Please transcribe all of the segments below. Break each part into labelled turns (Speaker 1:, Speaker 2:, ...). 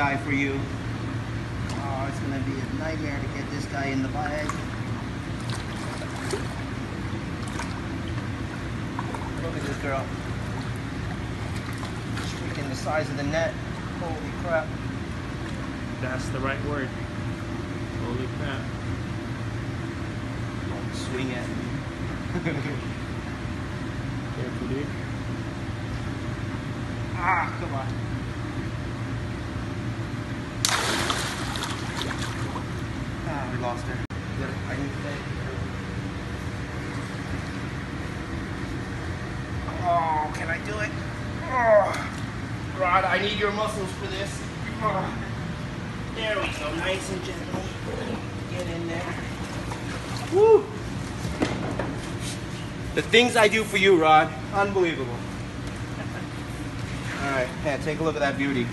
Speaker 1: eye for you. Oh, it's gonna be a nightmare to get this guy in the bag. Look at this girl. Freaking the size of the net. Holy crap.
Speaker 2: That's the right word. Holy crap.
Speaker 1: Don't swing it.
Speaker 2: Careful, dude.
Speaker 1: ah, come on. Ah, we lost her. I Oh, can I do it? Oh, Rod, I need your muscles for this. Oh. There we go, nice and gently. Get in there. Woo! The things I do for you, Rod, unbelievable. All right, yeah, take a look at that beauty.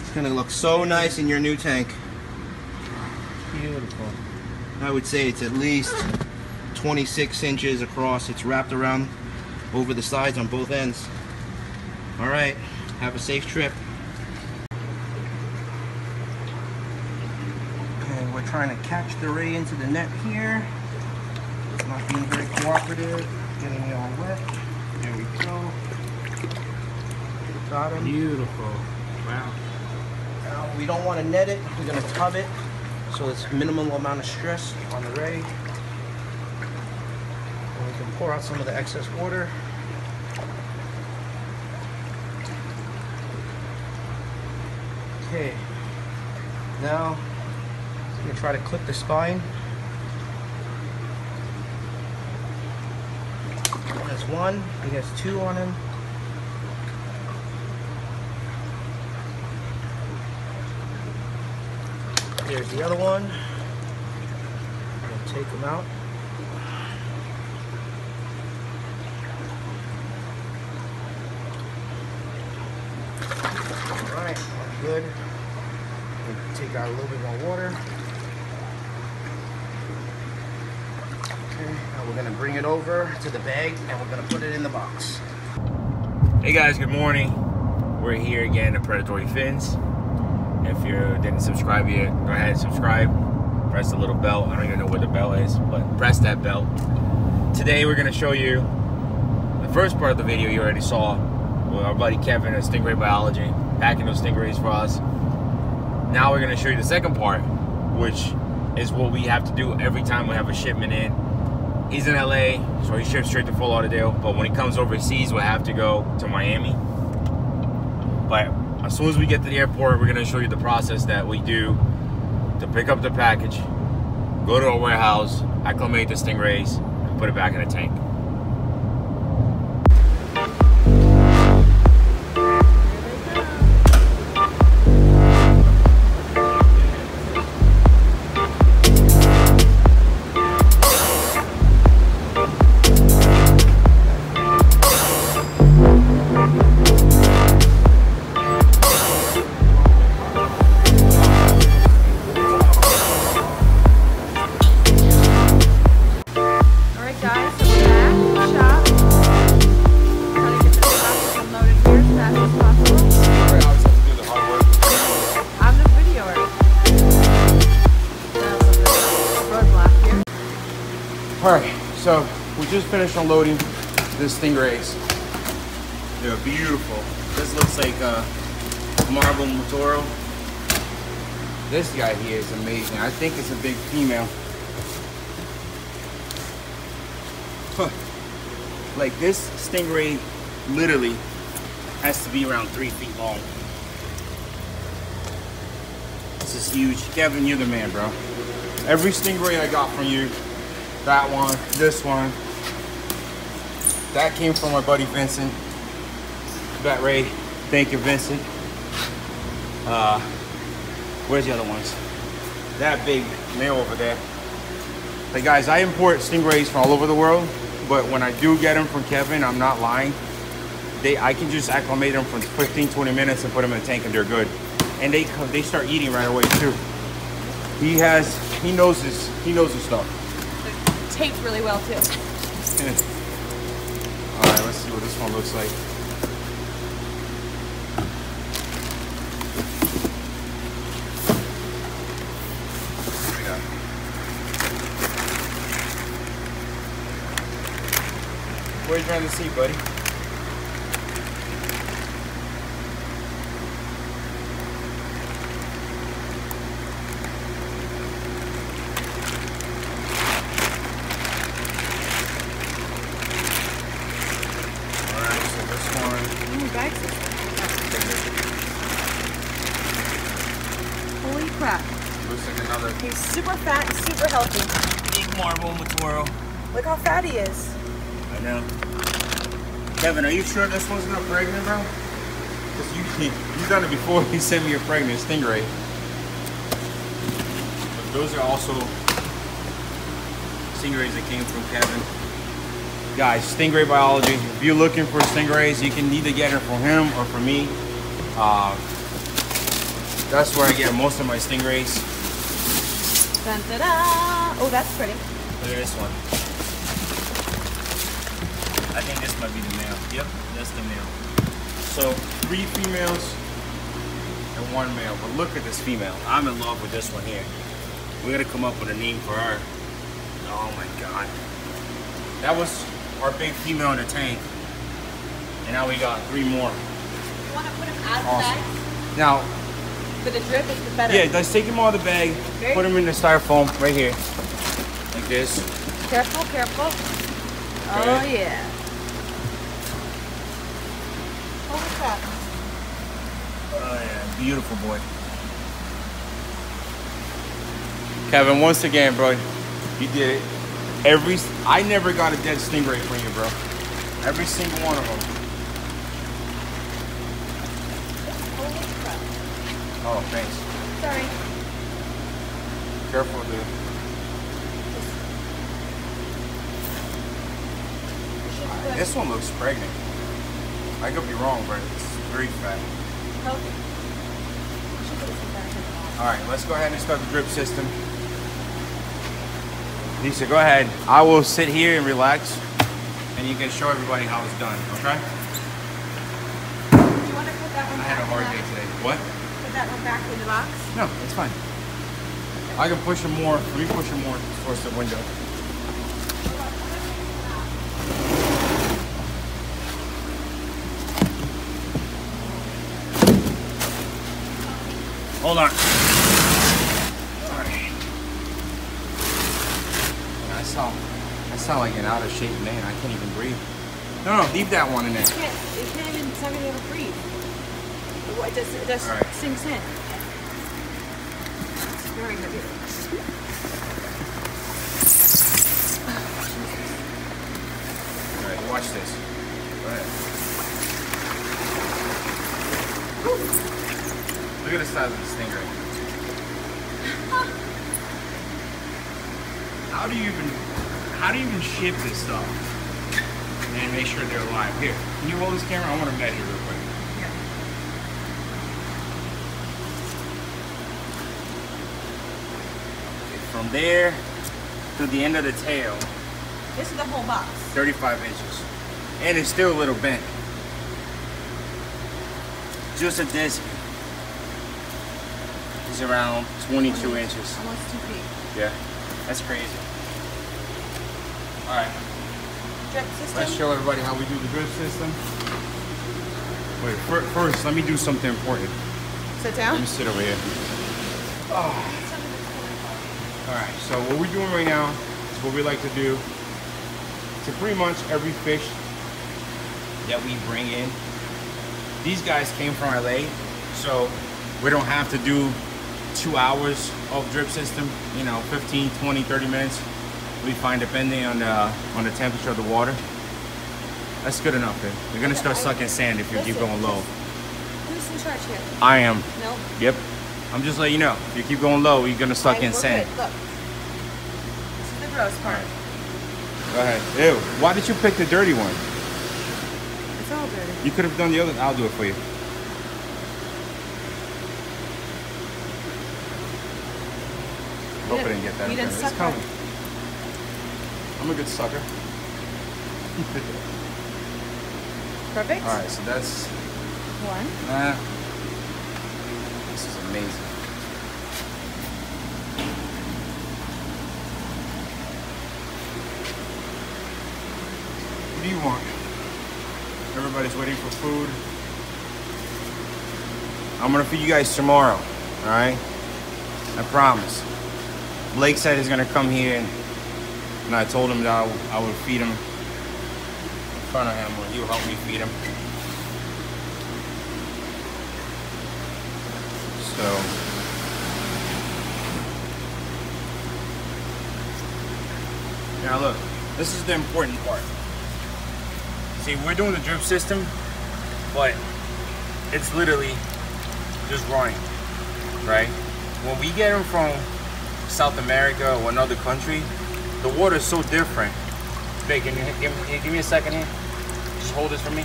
Speaker 1: It's gonna look so nice in your new tank.
Speaker 2: Beautiful.
Speaker 1: I would say it's at least 26 inches across. It's wrapped around over the sides on both ends. All right, have a safe trip. Okay, we're trying to catch the ray into the net here. Not being very cooperative, getting it all wet. There we go. Got him.
Speaker 2: Beautiful. Wow.
Speaker 1: Now, we don't want to net it. We're going to tub it so it's minimal amount of stress on the ray. And we can pour out some of the excess water. Okay. Now, I'm to try to clip the spine. That's one. He has two on him. Here's the other one. Take them out. All right, good. Take out a little bit more water. Okay, now we're gonna bring it over to the bag and we're gonna put it in the box.
Speaker 3: Hey guys, good morning. We're here again at Predatory Fins. If you didn't subscribe yet, go ahead and subscribe. Press the little bell. I don't even know where the bell is, but press that bell. Today we're gonna show you the first part of the video you already saw with our buddy Kevin at Stingray Biology, packing those stingrays for us. Now we're gonna show you the second part, which is what we have to do every time we have a shipment in. He's in LA, so he ships straight to Fort Lauderdale. But when he comes overseas, we'll have to go to Miami. But as soon as we get to the airport, we're gonna show you the process that we do to pick up the package, go to our warehouse, acclimate the stingrays, and put it back in a tank.
Speaker 4: Just finished unloading the stingrays. They're beautiful. This looks like uh, a marble Motoro. This guy here is amazing. I think it's a big female. Huh. Like this stingray literally has to be around three feet long. This is huge. Kevin, you're the man, bro. Every stingray I got from you, that one, this one, that came from my buddy Vincent. Bat Ray, thank you, Vincent. Uh, where's the other ones? That big male over there. Hey guys, I import stingrays from all over the world, but when I do get them from Kevin, I'm not lying. They, I can just acclimate them for 15, 20 minutes and put them in a tank and they're good. And they come- they start eating right away too. He has, he knows his, he knows his stuff.
Speaker 5: taped really well too.
Speaker 4: All right, let's see what this one looks like. Where's you trying to see, buddy? Alright, so this one.
Speaker 5: Ooh, bag system. Holy crap.
Speaker 4: Looks like another
Speaker 5: He's super fat and super healthy.
Speaker 3: Big marble twirl.
Speaker 5: Look how fat he is.
Speaker 3: I know.
Speaker 4: Kevin, are you sure this one's not pregnant, bro? Because you, you done it before. You sent me a pregnant stingray. But those are also stingrays that came from Kevin. Guys, stingray biology. If you're looking for stingrays, you can either get it from him or from me. Uh, that's where I get most of my stingrays.
Speaker 5: Dun, da, da. Oh, that's pretty.
Speaker 3: Look at this one. I think this might be the male. Yep, that's the male.
Speaker 4: So three females and one male. But look at this female.
Speaker 3: I'm in love with this one here. We gotta come up with a name for her. Oh my god.
Speaker 4: That was our big female in the tank. And now we got three more.
Speaker 5: You want to put out
Speaker 4: Awesome. Now,
Speaker 5: For the drip is the better.
Speaker 4: yeah, let's take them out of the bag,
Speaker 5: Okay.
Speaker 4: put them in the styrofoam right here. Like this.
Speaker 5: Careful, careful. Oh,
Speaker 4: Okay.
Speaker 5: yeah. Holy crap.
Speaker 3: Oh yeah, beautiful boy.
Speaker 4: Kevin, once again, bro, you did it. Every, I never got a dead stingray from you, bro. Every single one of them.
Speaker 5: Holy crap.
Speaker 4: Oh, thanks.
Speaker 5: Sorry.
Speaker 4: Careful, dude. This one looks pregnant. I could be wrong, but it's very fat.
Speaker 5: Healthy. Put some back in the box.
Speaker 4: All right, let's go ahead and start the drip system. Lisa, go ahead. I will sit here and relax, and you can show everybody how it's done, okay?
Speaker 5: Do you want to put that one
Speaker 4: I had a hard day today. What?
Speaker 5: That one back in the box?
Speaker 4: No, it's fine. I can push him more. Let me push him more towards the window.
Speaker 3: Hold on.
Speaker 4: I sound, I sound like an out of shape man. I can't even breathe. No, no, leave that one in there.
Speaker 5: You can't, you can't even, even able breathe. It just, it just
Speaker 4: right.
Speaker 5: sinks in. It's very heavy.
Speaker 4: Alright, watch this. Go ahead. Look at the size of the stingray. How do you even how do you even ship this stuff? And make sure they're alive. Here, can you hold this camera? I want to measure From there to the end of the tail,
Speaker 5: This is the whole box.
Speaker 4: 35 inches. And it's still a little bent. Just a disc is around 22 inches.
Speaker 5: Almost two feet.
Speaker 4: Yeah, that's crazy. All right,
Speaker 5: Drip system.
Speaker 4: let's show everybody how we do the drip system. Wait, fir- first, let me do something important.
Speaker 5: Sit down.
Speaker 4: Let me sit over here. Oh. All right, so what we're doing right now is what we like to do to pretty much every fish that we bring in. These guys came from LA, so we don't have to do two hours of drip system, you know, 15, 20, 30 minutes. We find depending on the, on the temperature of the water. That's good enough, then. You're gonna start sucking sand if you keep going low.
Speaker 5: Who's in charge here?
Speaker 4: I am.
Speaker 5: No.
Speaker 4: Yep. I'm just letting you know. If you keep going low, you're gonna suck in sand.
Speaker 5: Look. This is the gross part.
Speaker 4: Go ahead. Ew. Why did you pick the dirty one?
Speaker 5: It's all dirty.
Speaker 4: You could have done the other. I'll do it for you. Hope I didn't get that.
Speaker 5: You didn't
Speaker 4: It's
Speaker 5: suck
Speaker 4: coming. I'm a good sucker.
Speaker 5: Perfect.
Speaker 4: All right, so that's
Speaker 5: One.
Speaker 4: nah. Amazing. What do you want? Everybody's waiting for food. I'm gonna feed you guys tomorrow. All right? I promise. Blake said he's gonna come here, and, and I told him that I would feed him in front of him, or he'll help me feed him. So. Now look, this is the important part. See, we're doing the drip system, but it's literally just running, right? When we get them from South America or another country, the water is so different. Babe, can you give me, give me a second here? Just hold this for me.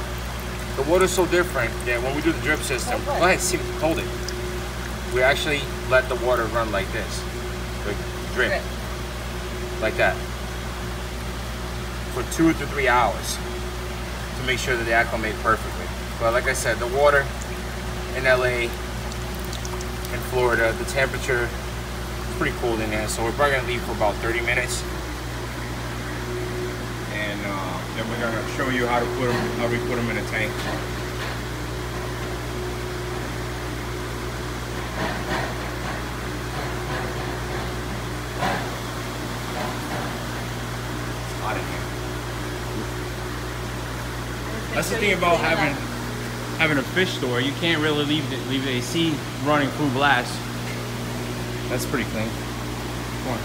Speaker 4: The water is so different that when we do the drip system,
Speaker 5: Oh,
Speaker 4: go ahead, see, hold it. We actually let the water run like this, like drip,
Speaker 5: Drip.
Speaker 4: like that, for two to three hours to make sure that they acclimate perfectly. But like I said, the water in LA, in Florida, the temperature is pretty cold in there, so we're probably gonna leave for about 30 minutes. And uh, then we're gonna show you how to put them, how we put them in a tank. It's hot in here. That's the thing about having having a fish store. You can't really leave the, leave the AC running full blast. That's pretty clean. Come on.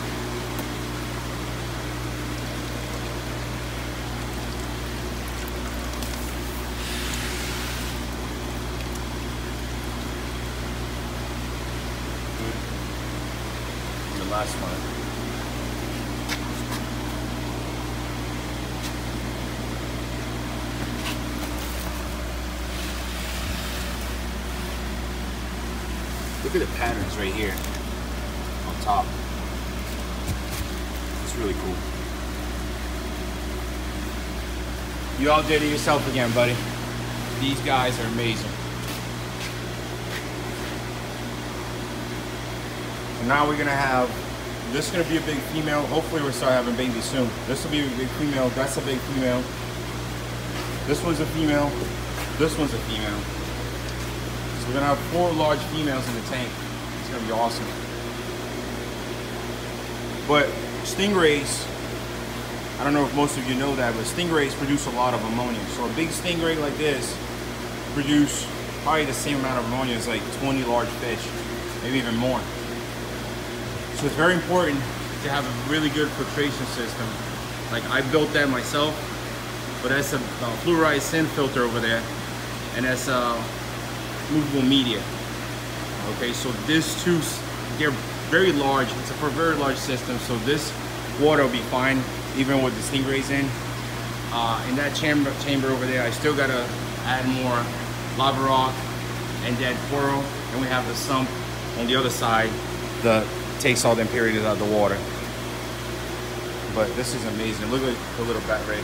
Speaker 4: The last one. Look at the patterns right here on top. It's really cool. You all did it yourself again, buddy. These guys are amazing. So now we're gonna have, this is gonna be a big female. Hopefully we'll start having babies soon. This will be a big female, that's a big female. This one's a female, this one's a female. We're gonna have four large females in the tank. It's gonna be awesome. But stingrays, I don't know if most of you know that, but stingrays produce a lot of ammonia. So a big stingray like this produce probably the same amount of ammonia as like 20 large fish, maybe even more. So it's very important to have a really good filtration system. Like I built that myself, but that's a, uh fluidized sand filter over there, and that's uh, movable media. Okay, so this two, they're very large. It's a very large system, so this water will be fine even with the stingrays in. Uh, in that chamber chamber over there, I still gotta add more lava rock and dead coral, and we have the sump on the other side that takes all the impurities out of the water. But this is amazing. Look at the little bat ray.